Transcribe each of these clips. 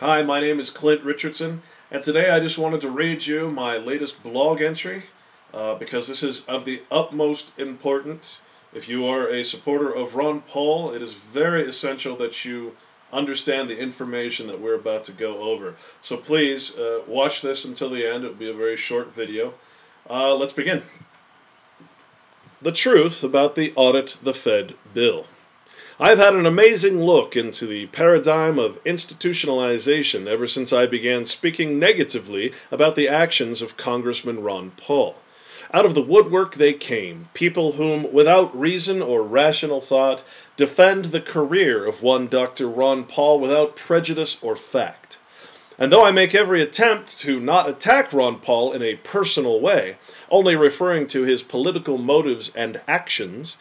Hi, my name is Clint Richardson, and today I just wanted to read you my latest blog entry uh, because this is of the utmost importance. If you are a supporter of Ron Paul, it is very essential that you understand the information that we're about to go over. So please uh, watch this until the end. It will be a very short video. Uh, let's begin. The truth about the Audit the Fed bill. I've had an amazing look into the paradigm of institutionalization ever since I began speaking negatively about the actions of Congressman Ron Paul. Out of the woodwork they came, people whom, without reason or rational thought, defend the career of one Dr. Ron Paul without prejudice or fact. And though I make every attempt to not attack Ron Paul in a personal way, only referring to his political motives and actions,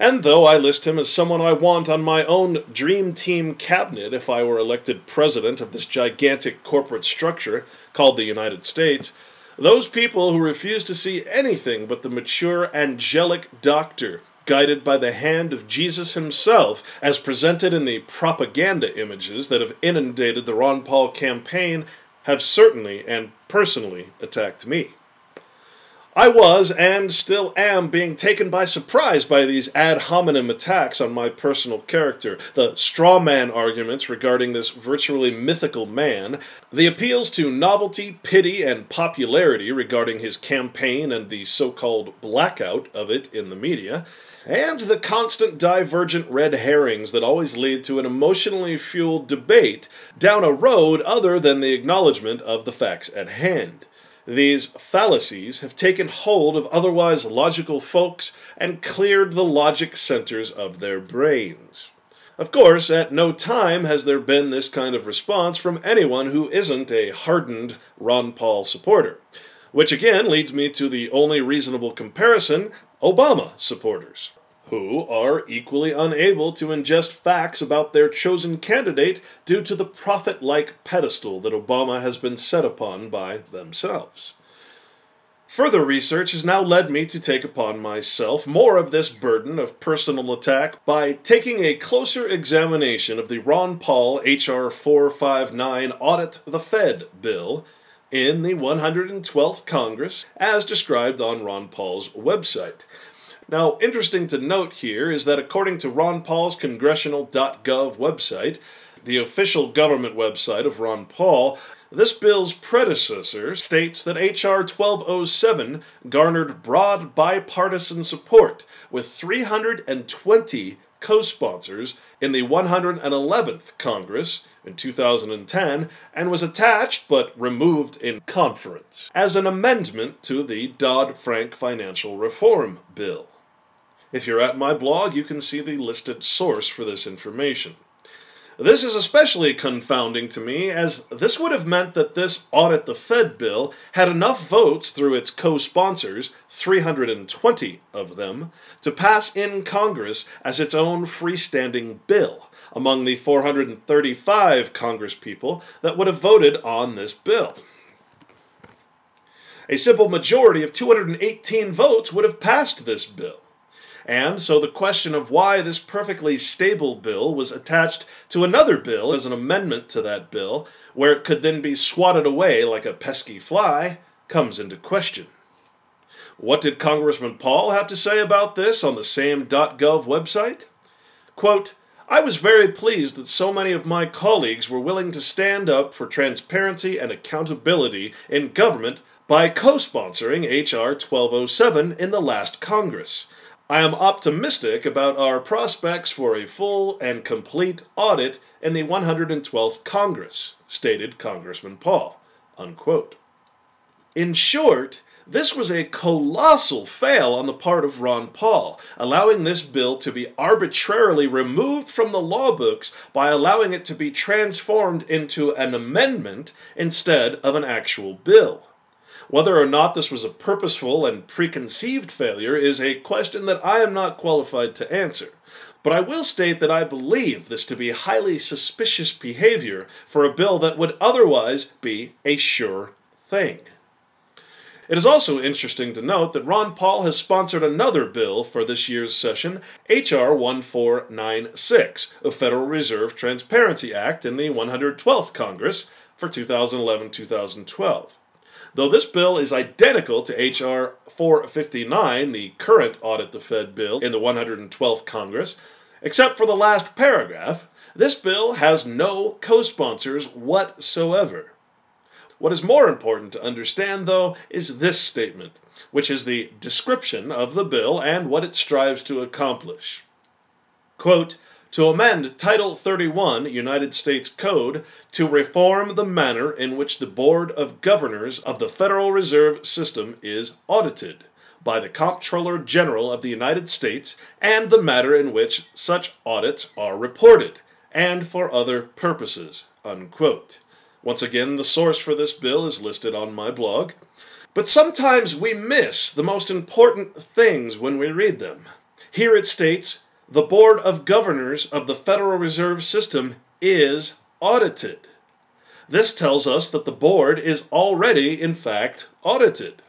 and though I list him as someone I want on my own dream team cabinet if I were elected president of this gigantic corporate structure called the United States, those people who refuse to see anything but the mature angelic doctor guided by the hand of Jesus himself, as presented in the propaganda images that have inundated the Ron Paul campaign, have certainly and personally attacked me. I was, and still am, being taken by surprise by these ad hominem attacks on my personal character, the straw man arguments regarding this virtually mythical man, the appeals to novelty, pity, and popularity regarding his campaign and the so called blackout of it in the media, and the constant divergent red herrings that always lead to an emotionally fueled debate down a road other than the acknowledgement of the facts at hand. These fallacies have taken hold of otherwise logical folks and cleared the logic centers of their brains. Of course, at no time has there been this kind of response from anyone who isn't a hardened Ron Paul supporter. Which again leads me to the only reasonable comparison Obama supporters who are equally unable to ingest facts about their chosen candidate due to the prophet like pedestal that Obama has been set upon by themselves. Further research has now led me to take upon myself more of this burden of personal attack by taking a closer examination of the Ron Paul H.R. 459 Audit the Fed bill in the 112th Congress, as described on Ron Paul's website. Now, interesting to note here is that according to Ron Paul's congressional.gov website, the official government website of Ron Paul, this bill's predecessor states that H.R. 1207 garnered broad bipartisan support with 320 co sponsors in the 111th Congress in 2010 and was attached but removed in conference as an amendment to the Dodd Frank Financial Reform Bill. If you're at my blog, you can see the listed source for this information. This is especially confounding to me, as this would have meant that this Audit the Fed bill had enough votes through its co sponsors, 320 of them, to pass in Congress as its own freestanding bill among the 435 Congresspeople that would have voted on this bill. A simple majority of 218 votes would have passed this bill. And so the question of why this perfectly stable bill was attached to another bill as an amendment to that bill, where it could then be swatted away like a pesky fly, comes into question. What did Congressman Paul have to say about this on the same .gov website? Quote, I was very pleased that so many of my colleagues were willing to stand up for transparency and accountability in government by co-sponsoring H.R. 1207 in the last Congress. I am optimistic about our prospects for a full and complete audit in the 112th Congress, stated Congressman Paul. Unquote. In short, this was a colossal fail on the part of Ron Paul, allowing this bill to be arbitrarily removed from the law books by allowing it to be transformed into an amendment instead of an actual bill. Whether or not this was a purposeful and preconceived failure is a question that I am not qualified to answer. But I will state that I believe this to be highly suspicious behavior for a bill that would otherwise be a sure thing. It is also interesting to note that Ron Paul has sponsored another bill for this year's session, H.R. 1496, the Federal Reserve Transparency Act in the 112th Congress for 2011 2012. Though this bill is identical to H.R. 459, the current Audit the Fed bill in the 112th Congress, except for the last paragraph, this bill has no co sponsors whatsoever. What is more important to understand, though, is this statement, which is the description of the bill and what it strives to accomplish. Quote, to amend Title 31 United States Code to reform the manner in which the Board of Governors of the Federal Reserve System is audited by the Comptroller General of the United States and the manner in which such audits are reported, and for other purposes. Unquote. Once again, the source for this bill is listed on my blog. But sometimes we miss the most important things when we read them. Here it states the Board of Governors of the Federal Reserve System is audited. This tells us that the board is already, in fact, audited.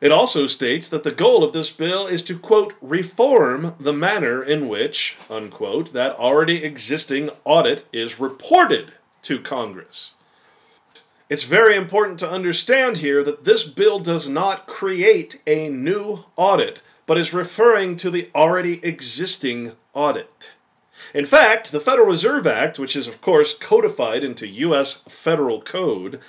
It also states that the goal of this bill is to, quote, reform the manner in which, unquote, that already existing audit is reported to Congress. It's very important to understand here that this bill does not create a new audit but is referring to the already existing audit. In fact, the Federal Reserve Act, which is of course codified into U.S. Federal Code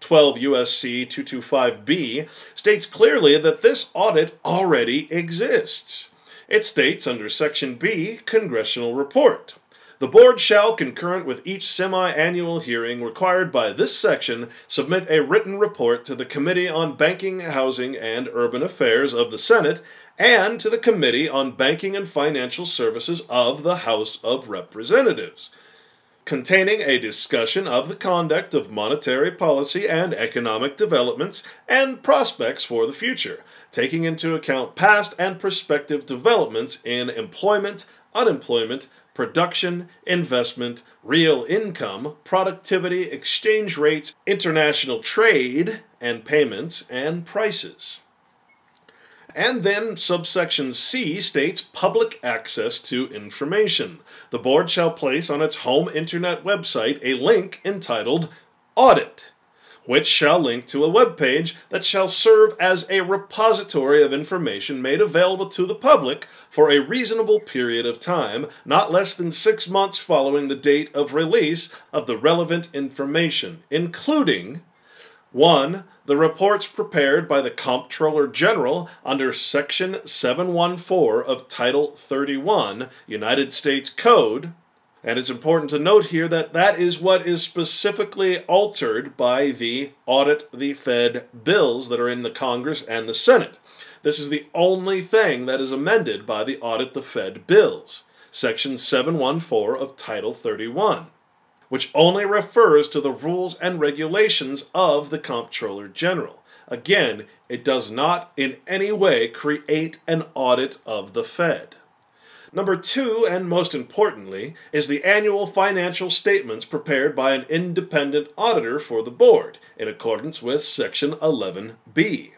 12 U.S.C. 225b, states clearly that this audit already exists. It states under Section B, Congressional Report. The board shall, concurrent with each semi-annual hearing required by this section, submit a written report to the Committee on Banking, Housing, and Urban Affairs of the Senate and to the Committee on Banking and Financial Services of the House of Representatives, containing a discussion of the conduct of monetary policy and economic developments and prospects for the future, taking into account past and prospective developments in employment, unemployment, production, investment, real income, productivity, exchange rates, international trade and payments, and prices. And then subsection C states public access to information. The board shall place on its home internet website a link entitled Audit which shall link to a web page that shall serve as a repository of information made available to the public for a reasonable period of time, not less than six months following the date of release of the relevant information, including 1. The reports prepared by the Comptroller General under Section 714 of Title 31, United States Code, and it's important to note here that that is what is specifically altered by the Audit the Fed bills that are in the Congress and the Senate. This is the only thing that is amended by the Audit the Fed bills, Section 714 of Title 31, which only refers to the rules and regulations of the Comptroller General. Again, it does not in any way create an audit of the Fed. Number two, and most importantly, is the annual financial statements prepared by an independent auditor for the board, in accordance with Section 11B.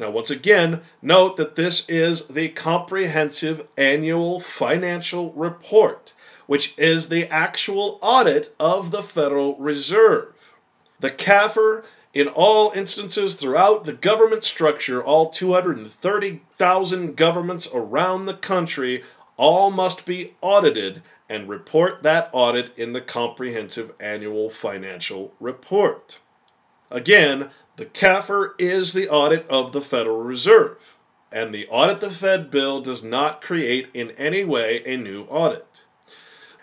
Now, once again, note that this is the comprehensive annual financial report, which is the actual audit of the Federal Reserve. The CAFR in all instances throughout the government structure, all 230,000 governments around the country, all must be audited and report that audit in the comprehensive annual financial report. Again, the CAFR is the audit of the Federal Reserve, and the Audit the Fed bill does not create in any way a new audit.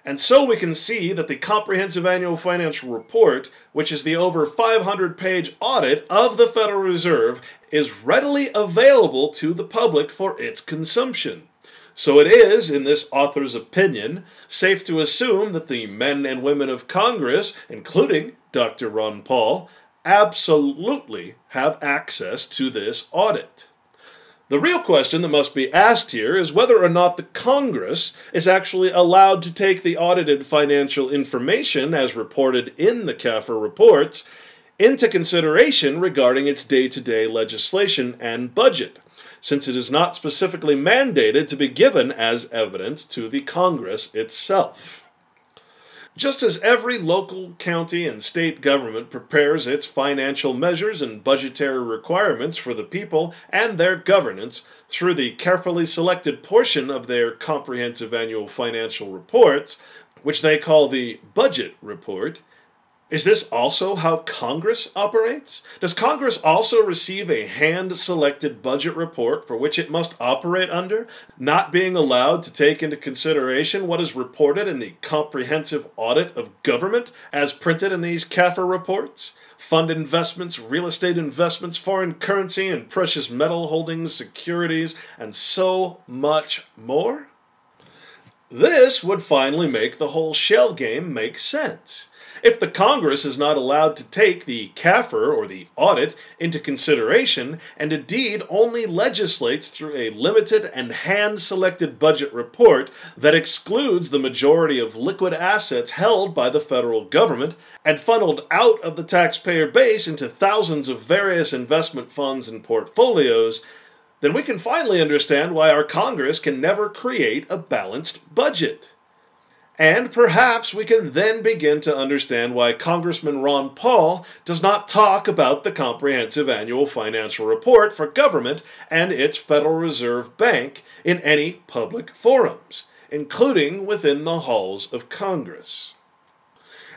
And so we can see that the Comprehensive Annual Financial Report, which is the over 500 page audit of the Federal Reserve, is readily available to the public for its consumption. So it is, in this author's opinion, safe to assume that the men and women of Congress, including Dr. Ron Paul, absolutely have access to this audit. The real question that must be asked here is whether or not the Congress is actually allowed to take the audited financial information as reported in the CAFR reports into consideration regarding its day to day legislation and budget, since it is not specifically mandated to be given as evidence to the Congress itself. Just as every local, county, and state government prepares its financial measures and budgetary requirements for the people and their governance through the carefully selected portion of their comprehensive annual financial reports, which they call the Budget Report, is this also how Congress operates? Does Congress also receive a hand selected budget report for which it must operate under, not being allowed to take into consideration what is reported in the Comprehensive Audit of Government as printed in these CAFR reports? Fund investments, real estate investments, foreign currency and precious metal holdings, securities, and so much more? This would finally make the whole shell game make sense. If the Congress is not allowed to take the CAFR, or the audit, into consideration, and indeed only legislates through a limited and hand selected budget report that excludes the majority of liquid assets held by the federal government and funneled out of the taxpayer base into thousands of various investment funds and portfolios, then we can finally understand why our Congress can never create a balanced budget. And perhaps we can then begin to understand why Congressman Ron Paul does not talk about the comprehensive annual financial report for government and its Federal Reserve Bank in any public forums, including within the halls of Congress.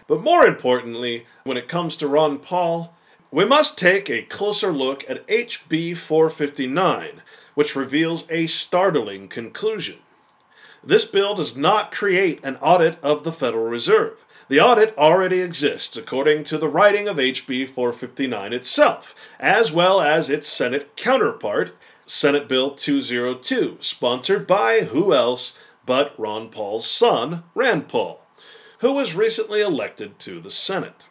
But more importantly, when it comes to Ron Paul, we must take a closer look at HB 459, which reveals a startling conclusion. This bill does not create an audit of the Federal Reserve. The audit already exists according to the writing of HB 459 itself, as well as its Senate counterpart, Senate Bill 202, sponsored by who else but Ron Paul's son, Rand Paul, who was recently elected to the Senate.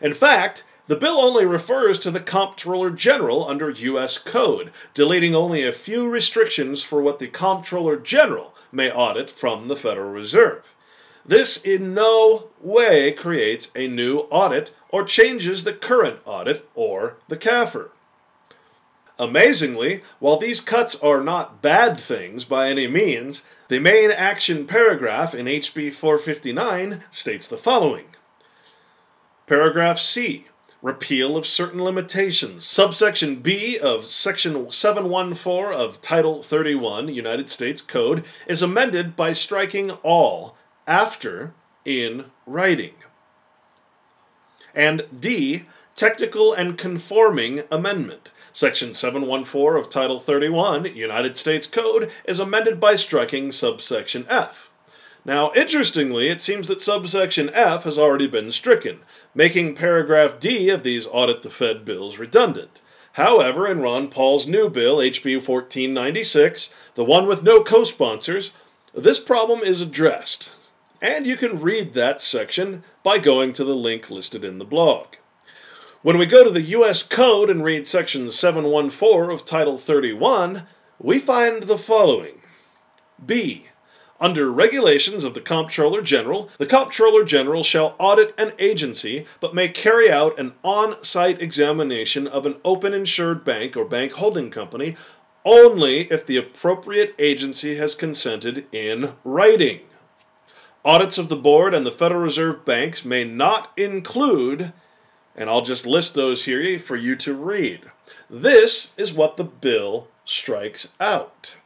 In fact, the bill only refers to the Comptroller General under U.S. Code, deleting only a few restrictions for what the Comptroller General may audit from the Federal Reserve. This in no way creates a new audit or changes the current audit or the CAFR. Amazingly, while these cuts are not bad things by any means, the main action paragraph in HB 459 states the following Paragraph C repeal of certain limitations. Subsection B of Section 714 of Title 31 United States Code is amended by striking all after in writing. And D, technical and conforming amendment. Section 714 of Title 31 United States Code is amended by striking subsection F. Now, interestingly, it seems that subsection F has already been stricken, making paragraph D of these Audit the Fed bills redundant. However, in Ron Paul's new bill, HB 1496, the one with no co sponsors, this problem is addressed. And you can read that section by going to the link listed in the blog. When we go to the U.S. Code and read section 714 of Title 31, we find the following B. Under regulations of the Comptroller General, the Comptroller General shall audit an agency, but may carry out an on site examination of an open insured bank or bank holding company only if the appropriate agency has consented in writing. Audits of the Board and the Federal Reserve banks may not include, and I'll just list those here for you to read. This is what the bill strikes out.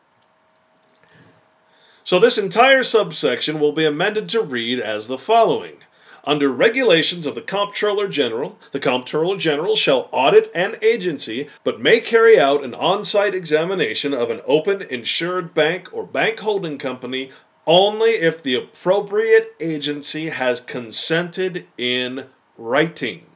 So this entire subsection will be amended to read as the following. Under regulations of the Comptroller General, the Comptroller General shall audit an agency, but may carry out an on-site examination of an open insured bank or bank holding company only if the appropriate agency has consented in writing.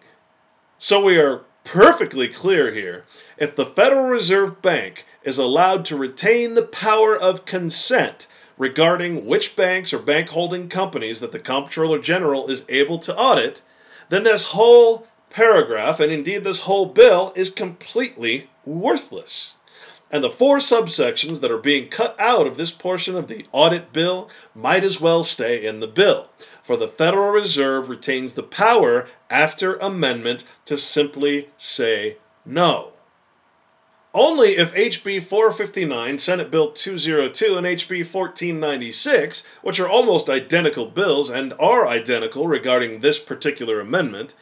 So we are perfectly clear here. If the Federal Reserve Bank is allowed to retain the power of consent regarding which banks or bank holding companies that the Comptroller General is able to audit, then this whole paragraph, and indeed this whole bill, is completely worthless. And the four subsections that are being cut out of this portion of the audit bill might as well stay in the bill, for the Federal Reserve retains the power after amendment to simply say no. Only if HB 459, Senate Bill 202, and HB 1496, which are almost identical bills and are identical regarding this particular amendment,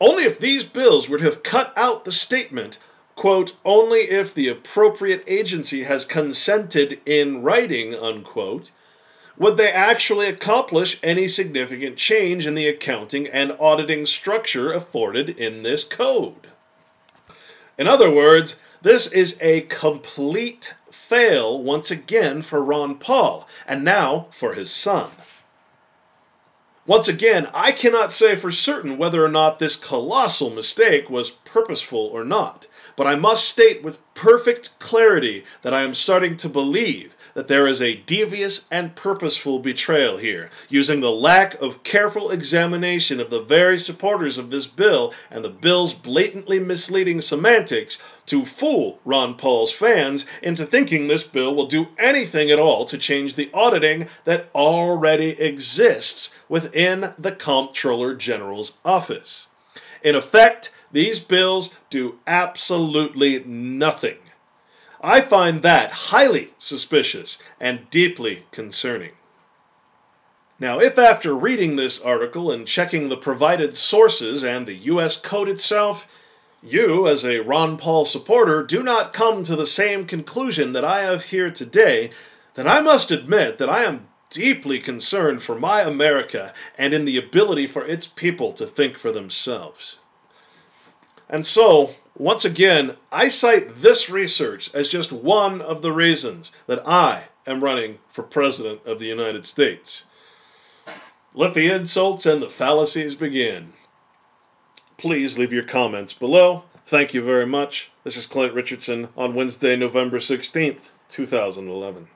only if these bills would have cut out the statement, quote, only if the appropriate agency has consented in writing, unquote, would they actually accomplish any significant change in the accounting and auditing structure afforded in this code. In other words, this is a complete fail once again for Ron Paul, and now for his son. Once again, I cannot say for certain whether or not this colossal mistake was purposeful or not, but I must state with perfect clarity that I am starting to believe that there is a devious and purposeful betrayal here, using the lack of careful examination of the very supporters of this bill and the bill's blatantly misleading semantics to fool Ron Paul's fans into thinking this bill will do anything at all to change the auditing that already exists within the Comptroller General's office. In effect, these bills do absolutely nothing I find that highly suspicious and deeply concerning. Now, if after reading this article and checking the provided sources and the U.S. Code itself, you, as a Ron Paul supporter, do not come to the same conclusion that I have here today, then I must admit that I am deeply concerned for my America and in the ability for its people to think for themselves. And so, once again, I cite this research as just one of the reasons that I am running for President of the United States. Let the insults and the fallacies begin. Please leave your comments below. Thank you very much. This is Clint Richardson on Wednesday, November 16th, 2011.